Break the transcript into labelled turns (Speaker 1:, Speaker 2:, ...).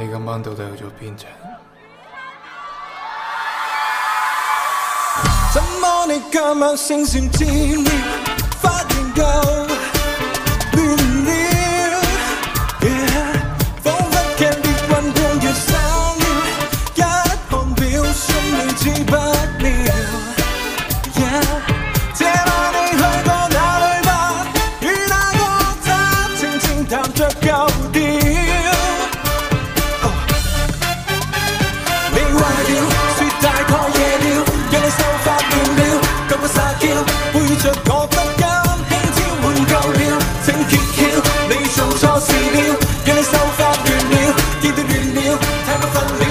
Speaker 1: 你今晚到底去咗边度
Speaker 2: 怎解你今晚声线尖了发型够了。仿佛烈一表知不你去里吧那着说大概夜了让你秀发乱了咁么撒娇背着我不甘听朝换够了请揭晓你做错事了让你秀发乱了见到乱了太过分了